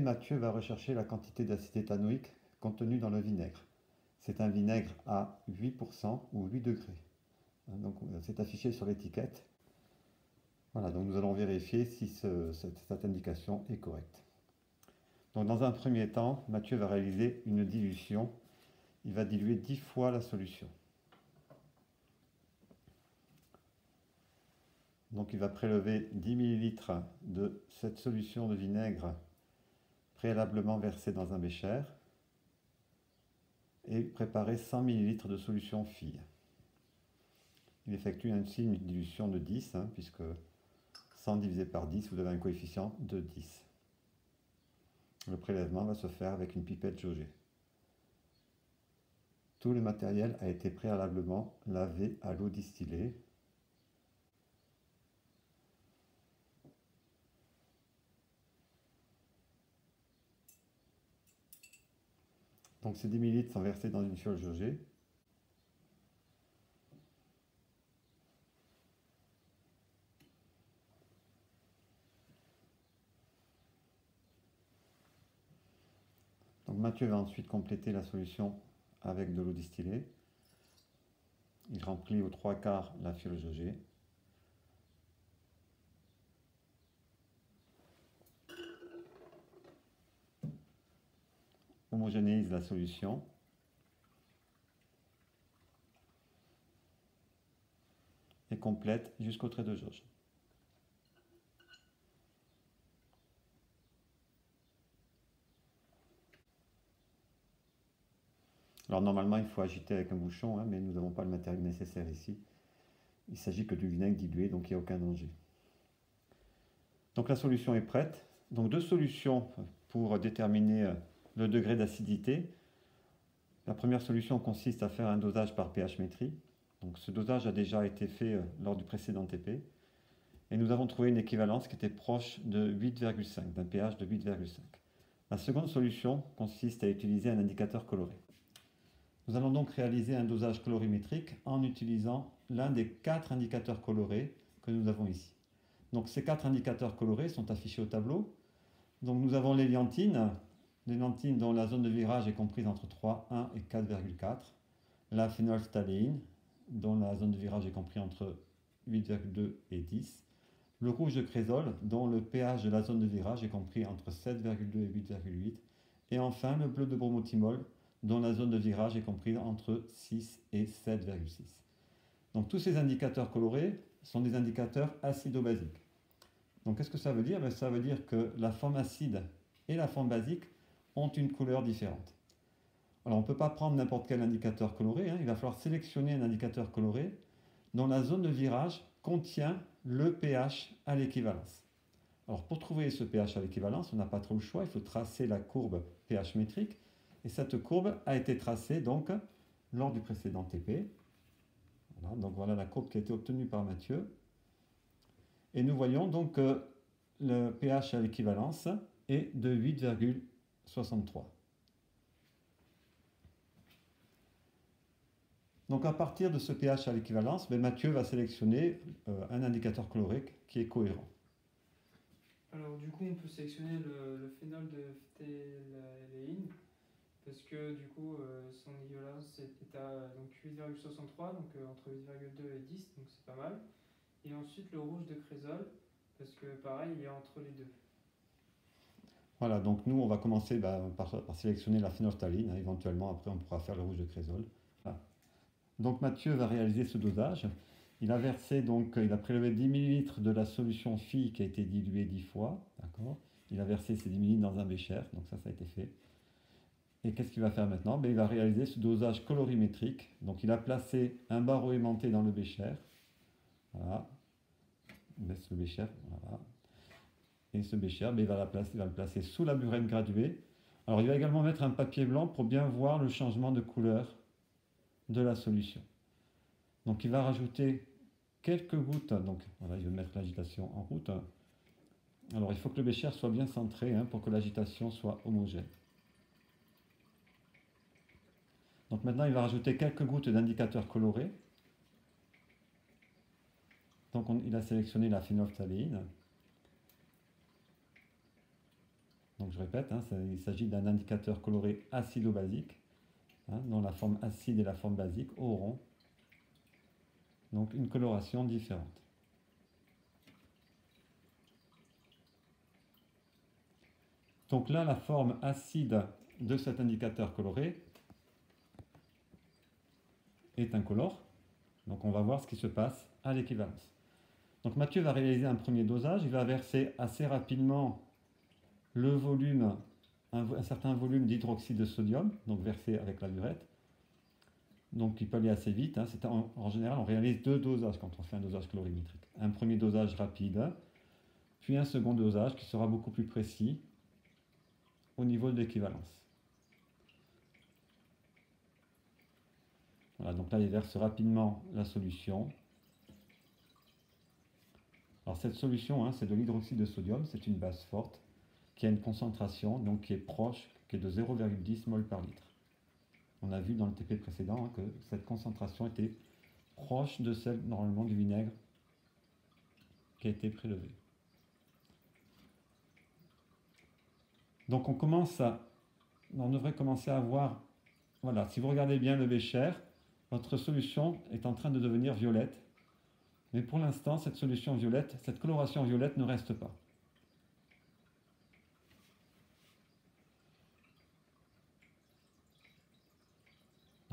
Mathieu va rechercher la quantité d'acide éthanoïque contenue dans le vinaigre. C'est un vinaigre à 8% ou 8 degrés. Donc c'est affiché sur l'étiquette. Voilà, donc nous allons vérifier si cette, indication est correcte. Dans un premier temps, Mathieu va réaliser une dilution. Il va diluer 10 fois la solution. Donc il va prélever 10 ml de cette solution de vinaigre préalablement versée dans un bécher et préparer 100 ml de solution fille. Il effectue ainsi une dilution de 10, hein, puisque 100 divisé par 10, vous avez un coefficient de 10. Le prélèvement va se faire avec une pipette jaugée. Tout le matériel a été préalablement lavé à l'eau distillée Donc ces 10 ml sont versés dans une fiole jaugée. Donc Mathieu va ensuite compléter la solution avec de l'eau distillée. Il remplit aux trois quarts la fiole jaugée. Homogénéise la solution. Et complète jusqu'au trait de jauge. Alors normalement il faut agiter avec un bouchon, hein, mais nous n'avons pas le matériel nécessaire ici. Il s'agit que du vinaigre dilué, donc il n'y a aucun danger. Donc la solution est prête. Donc deux solutions pour déterminer euh, le degré d'acidité. La première solution consiste à faire un dosage par pH métrie. Donc ce dosage a déjà été fait euh, lors du précédent TP. Et nous avons trouvé une équivalence qui était proche de 8,5, d'un pH de 8,5. La seconde solution consiste à utiliser un indicateur coloré. Nous allons donc réaliser un dosage colorimétrique en utilisant l'un des quatre indicateurs colorés que nous avons ici. Donc ces quatre indicateurs colorés sont affichés au tableau. Nous avons l'éliantine l'énantine dont la zone de virage est comprise entre 3,1 et 4,4, la phénolphtaléine dont la zone de virage est comprise entre 8,2 et 10, le rouge de crésol dont le pH de la zone de virage est compris entre 7,2 et 8,8, et enfin le bleu de bromothymol dont la zone de virage est comprise entre 6 et 7,6. Donc tous ces indicateurs colorés sont des indicateurs acido-basiques. Donc qu'est-ce que ça veut dire? Ben, Ça veut dire que la forme acide et la forme basique une couleur différente. Alors on ne peut pas prendre n'importe quel indicateur coloré, hein. il va falloir sélectionner un indicateur coloré dont la zone de virage contient le pH à l'équivalence. Alors pour trouver ce pH à l'équivalence, on n'a pas trop le choix, il faut tracer la courbe pH métrique, et cette courbe a été tracée donc lors du précédent TP. donc voilà la courbe qui a été obtenue par Mathieu. Et nous voyons donc que le pH à l'équivalence est de 8,8 63. Donc à partir de ce pH à l'équivalence, ben, Mathieu va sélectionner euh, un indicateur colorique qui est cohérent. Alors du coup on peut sélectionner le, phénol de phtéléine parce que du coup euh, son équivalence est à 8,63 donc euh, entre 8,2 et 10 donc c'est pas mal. Et ensuite le rouge de crésol parce que pareil il est entre les deux. Voilà, donc nous, on va commencer bah, par, sélectionner la phénophtaline. Hein, éventuellement, après, on pourra faire le rouge de crésol. Donc Mathieu va réaliser ce dosage. Il a versé, donc, il a prélevé 10 ml de la solution phi qui a été diluée 10 fois. D'accord Il a versé ces 10 ml dans un bécher, donc ça, ça a été fait. Et qu'est-ce qu'il va faire maintenant? Ben, Il va réaliser ce dosage colorimétrique. Donc il a placé un barreau aimanté dans le bécher. Voilà. Il baisse le bécher. Voilà. Et ce bécher, ben, il, va le placer sous la burette graduée. Alors il va également mettre un papier blanc pour bien voir le changement de couleur de la solution. Donc il va rajouter quelques gouttes. Donc voilà, il va mettre l'agitation en route. Alors il faut que le bécher soit bien centré hein, pour que l'agitation soit homogène. Donc maintenant il va rajouter quelques gouttes d'indicateur coloré. Donc il a sélectionné la phénolphtaléine. Donc je répète, hein, il s'agit d'un indicateur coloré acido-basique, hein, dont la forme acide et la forme basique auront donc une coloration différente. Donc là, la forme acide de cet indicateur coloré est incolore. Donc on va voir ce qui se passe à l'équivalence. Donc Mathieu va réaliser un premier dosage, il va verser assez rapidement le volume, un, certain volume d'hydroxyde de sodium, donc versé avec la burette. Donc il peut aller assez vite. hein. En, général, on réalise deux dosages quand on fait un dosage colorimétrique. Un premier dosage rapide, puis un second dosage qui sera beaucoup plus précis au niveau de l'équivalence. Voilà, donc là, il verse rapidement la solution. Alors cette solution, hein, c'est de l'hydroxyde de sodium, c'est une base forte qui a une concentration donc qui est proche, qui est de 0,10 mol par litre. On a vu dans le TP précédent hein, que cette concentration était proche de celle normalement du vinaigre qui a été prélevé. Donc on commence à, on devrait commencer à voir, voilà, si vous regardez bien le bécher, votre solution est en train de devenir violette. Mais pour l'instant, cette solution violette, cette coloration violette ne reste pas.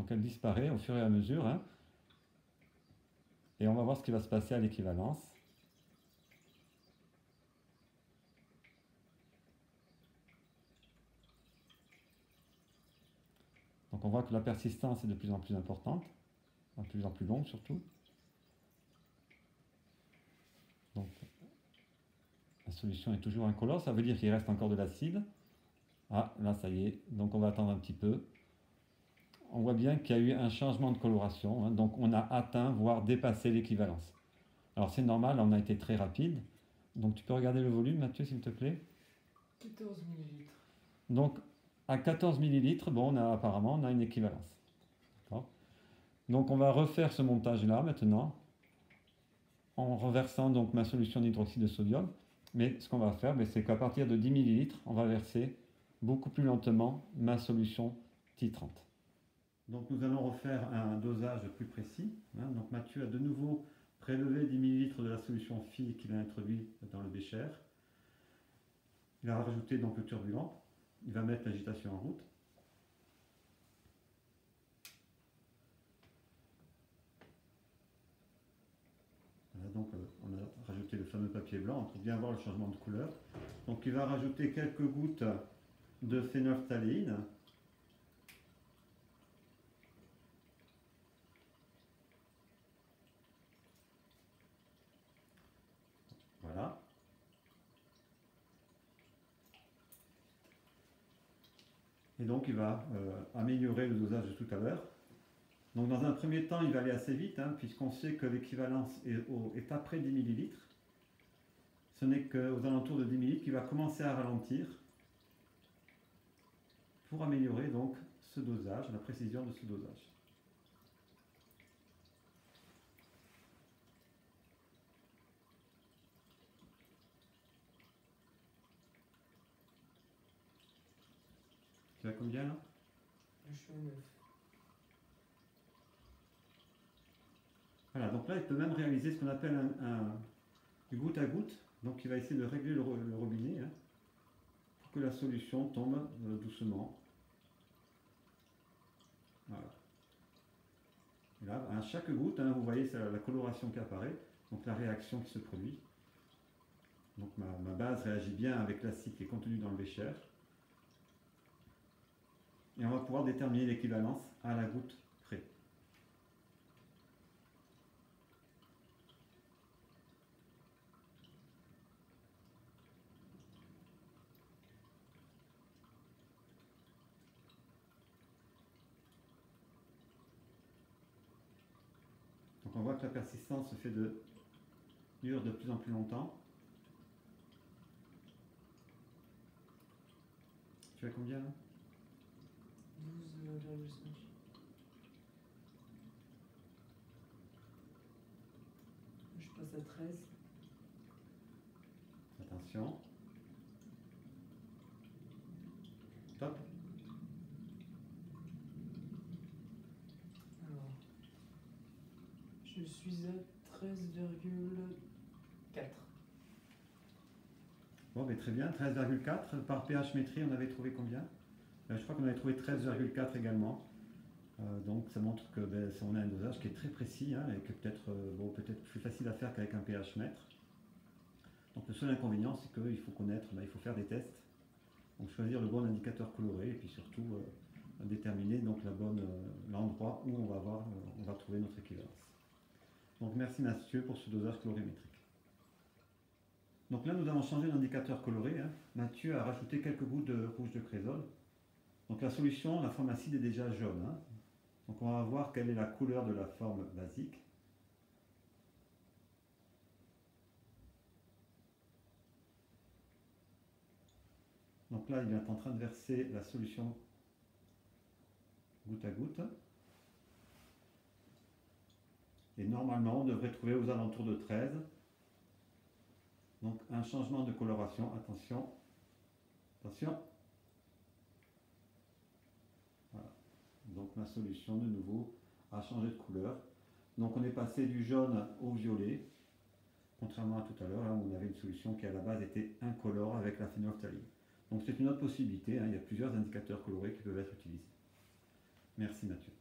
Donc elle disparaît au fur et à mesure. hein. Et on va voir ce qui va se passer à l'équivalence. Donc on voit que la persistance est de plus en plus importante, de plus en plus longue surtout. Donc la solution est toujours incolore, ça veut dire qu'il reste encore de l'acide. Ah, là ça y est, donc on va attendre un petit peu. On voit bien qu'il y a eu un changement de coloration, hein, donc on a atteint, voire dépassé l'équivalence. Alors c'est normal, on a été très rapide. Donc tu peux regarder le volume, Mathieu, s'il te plaît? 14 millilitres. donc, à 14 millilitres, bon, on a, apparemment, on a une équivalence. Donc, on va refaire ce montage-là maintenant, en reversant donc ma solution d'hydroxyde de sodium. Mais ce qu'on va faire, ben, c'est qu'à partir de 10 millilitres, on va verser beaucoup plus lentement ma solution titrante. Donc, nous allons refaire un dosage plus précis. hein. Mathieu a de nouveau prélevé 10 millilitres de la solution phi qu'il a introduit dans le bécher. Il a rajouté donc le turbulent. Il va mettre l'agitation en route. Euh, on a rajouté le fameux papier blanc. On peut bien voir le changement de couleur. Donc il va rajouter quelques gouttes de phénolphtaléine. Voilà. Et donc il va euh, améliorer le dosage de tout à l'heure. Donc dans un premier temps, il va aller assez vite, hein, puisqu'on sait que l'équivalence est, est après 10 millilitres. Ce n'est qu'aux alentours de 10 millilitres qu'il va commencer à ralentir pour améliorer donc ce dosage, la précision de ce dosage. Combien là? Je suis à 9. Voilà, donc là, il peut même réaliser ce qu'on appelle un, un- du goutte à goutte. Donc, il va essayer de régler le, ro- le robinet hein, pour que la solution tombe euh, doucement. Voilà. Et là, à chaque goutte, hein, vous voyez la coloration qui apparaît, donc la réaction qui se produit. Donc, ma, ma base réagit bien avec l'acide qui est contenu dans le bécher. Et on va pouvoir déterminer l'équivalence à la goutte près. Donc on voit que la persistance se fait de dure de plus en plus longtemps. Tu as combien là? 12,5. Je passe à 13. Attention. Top. Alors, je suis à 13,4. Bon, mais très bien, 13,4. Par pH métrie, on avait trouvé combien? Je crois qu'on avait trouvé 13,4 également. Euh, donc ça montre que ben, on a un dosage qui est très précis hein, et que peut-être euh, bon, peut-être plus facile à faire qu'avec un pH mètre. Donc le seul inconvénient, c'est qu'il faut connaître, ben, il faut faire des tests. Donc choisir le bon indicateur coloré et puis surtout euh, déterminer euh, l'endroit où on va avoir, euh, on va trouver notre équivalence. Donc merci Mathieu pour ce dosage colorimétrique. Donc là nous avons changé l'indicateur coloré. hein. Mathieu a rajouté quelques gouttes de rouge de crésol. Donc la solution, la forme acide est déjà jaune. hein. Donc on va voir quelle est la couleur de la forme basique. Donc là, il est en train de verser la solution goutte à goutte. Et normalement, on devrait trouver aux alentours de 13. Donc un changement de coloration, attention, attention. Voilà. Donc solution de nouveau a changé de couleur. Donc on est passé du jaune au violet, contrairement à tout à l'heure, où on avait une solution qui à la base était incolore avec la phénolphtaline. Donc c'est une autre possibilité, hein, il y a plusieurs indicateurs colorés qui peuvent être utilisés. Merci Mathieu.